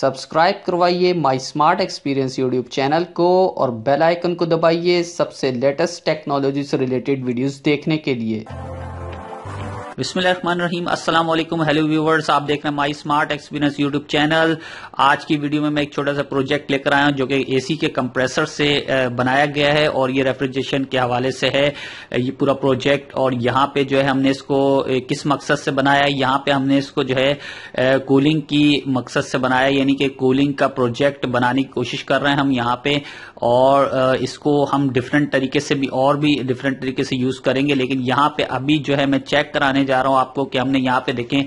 Subscribe करवाइए my smart experience YouTube channel को और बेल आइकन को दबाइए सबसे लेटेस्ट टेक्नोलॉजी से रिलेटेड वीडियोस देखने के लिए। बिस्मिल्लाहिर्रहमानिर्रहीम। अस्सलाम हेलो व्यूवर्स, आप देख रहे हैं my smart experience YouTube channel. आज की वीडियो में मैं एक छोटा सा प्रोजेक्ट लेकर आया हूँ, जो कि एसी के कंप्रेसर से बनाया गया है और ये रेफ्रिजरेशन के हवाले से है ये पूरा प्रोजेक्ट। और यहाँ पे जो है हमने इसको किस मकसद से बनाया है? यहाँ पे हमने इसको जो है कूलिंग की मकसद से बनाया, यानी कि कूलिंग का प्रोजेक्ट बनाने की कोशिश कर रहे हैं हम यहाँ पे। और इसको हम डिफरेंट तरीके से भी, और भी डिफरेंट तरीके से यूज़ करेंगे। लेकिन यहाँ पे अभी जो है मैं चेक कराने जा रहा हूँ आपको कि हमने यहाँ पे देखें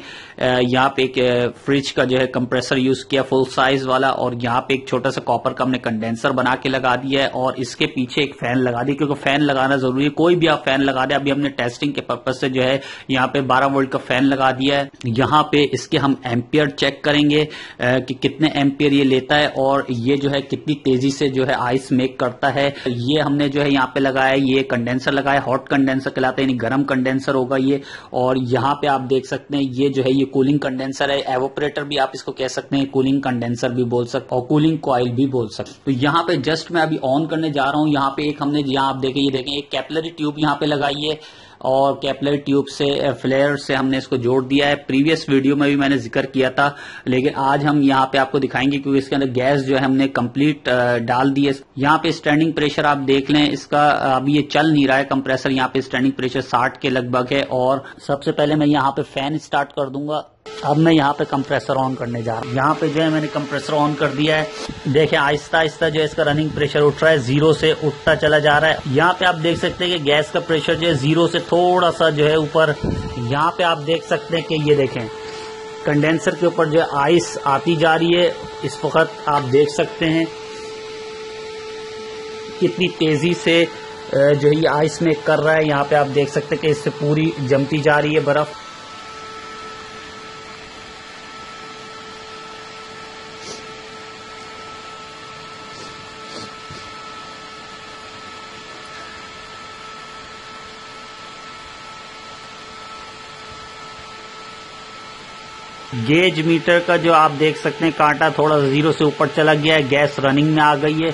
यहाँ पे एक फ्रिज का जो है कंप्रेसर यूज़ किया फुल साइज़ वाला, और यहाँ पे एक छोटा सा कॉपर का हमने कंडेंसर बना के लगा दिया है, और इसके पीछे एक फ़ैन लगा दी, क्योंकि फ़ैन लगाना ज़रूरी है। कोई भी आप फ़ैन लगा दे, अभी हमने टेस्टिंग के पर्पज से जो है यहाँ पे बारह वोल्ट का फ़ैन लगा दिया है। यहाँ पे इसके हम एम्पियर चेक करेंगे कि कितने एम्पियर ये लेता है, और ये जो है कितनी तेज़ी से जो है आइस मेक करता है। ये हमने जो है यहाँ पे लगाया, ये कंडेंसर लगाया हॉट कंडेंसर कहलाता है, यानी गर्म कंडेंसर होगा ये, और और यहाँ पे आप देख सकते हैं, ये जो है, ये कूलिंग कंडेंसर है एवोपरेटर भी आप इसको कह सकते हैं कूलिंग कंडेंसर भी बोल सकते और कूलिंग कॉइल भी बोल सकते तो यहाँ पे जस्ट मैं अभी ऑन करने जा रहा हूँ, यहाँ पे एक हमने, यहाँ आप देखें, ये देखें, एक कैपलरी ट्यूब यहाँ पे लगाई है। और कैपलर ट्यूब से फ्लेयर से हमने इसको जोड़ दिया है। प्रीवियस वीडियो में भी मैंने ज़िक्र किया था, लेकिन आज हम यहाँ पे आपको दिखाएँगे क्योंकि इसके अंदर गैस जो है हमने कंप्लीट डाल दी है। यहाँ पे स्टैंडिंग प्रेशर आप देख लें, इसका अभी ये चल नहीं रहा है कंप्रेसर यहाँ पे स्टैंडिंग प्रेशर साठ के लगभग है। और सबसे पहले मैं यहाँ पे फ़ैन स्टार्ट कर दूँगा। अब मैं यहाँ पे कंप्रेसर ऑन करने जा रहा हूँ। यहाँ पे जो है मैंने कंप्रेसर ऑन कर दिया है। देखें आहिस्ता आहिस्ता जो है इसका रनिंग प्रेशर उठ रहा है ज़ीरो से उठता चला जा रहा है। यहाँ पे आप देख सकते हैं कि गैस का प्रेशर जो है ज़ीरो से थोड़ा सा जो है ऊपर। यहाँ पे आप देख सकते हैं कि ये देखें कंडेंसर के ऊपर जो आइस आती जा रही है। इस वक्त आप देख सकते हैं कितनी तेज़ी से जो है आइस में कर रहा है। यहाँ पे आप देख सकते हैं कि इससे पूरी जमती जा रही है बर्फ़। गेज मीटर का जो आप देख सकते हैं, कांटा थोड़ा सा ज़ीरो से ऊपर चला गया है, गैस रनिंग में आ गई है,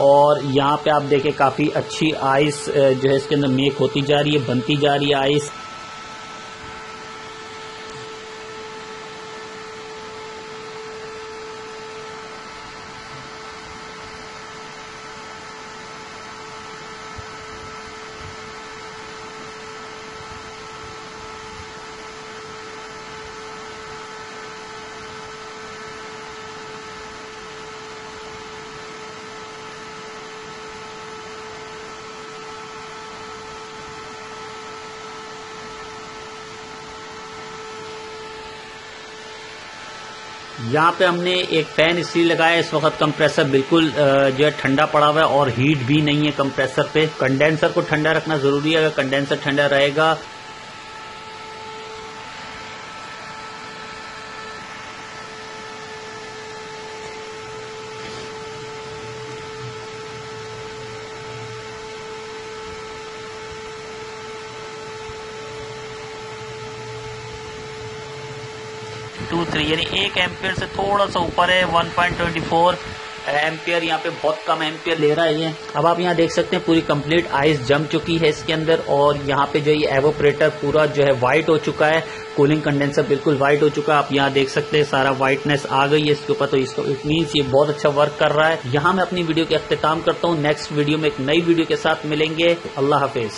और यहाँ पे आप देखें, काफ़ी अच्छी आइस जो है इसके अंदर मेक होती जा रही है, बनती जा रही है आइस यहाँ पे हमने एक फ़ैन इसलिए लगाया, इस वक्त कंप्रेसर बिल्कुल जो है ठंडा पड़ा हुआ है और हीट भी नहीं है कंप्रेसर पे। कंडेंसर को ठंडा रखना ज़रूरी है, अगर कंडेंसर ठंडा रहेगा टू थ्री यानी एक एम्पियर से थोड़ा सा ऊपर है one point twenty four ampere यहाँ पे बहुत कम एम्पियर ले रहा है ये। अब आप यहाँ देख सकते हैं, पूरी कंप्लीट आइस जम चुकी है इसके अंदर, और यहाँ पे जो ये एवोपरेटर पूरा जो है व्हाइट हो चुका है। कूलिंग कंडेंसर बिल्कुल व्हाइट हो चुका है। आप यहाँ देख सकते हैं, सारा व्हाइटनेस आ गई है इसके ऊपर तो इसको इट मीन्स ये बहुत अच्छा वर्क कर रहा है। यहाँ मैं अपनी वीडियो के अख्ताम करता हूँ। नेक्स्ट वीडियो में एक नई वीडियो के साथ मिलेंगे। अल्लाह हाफिज।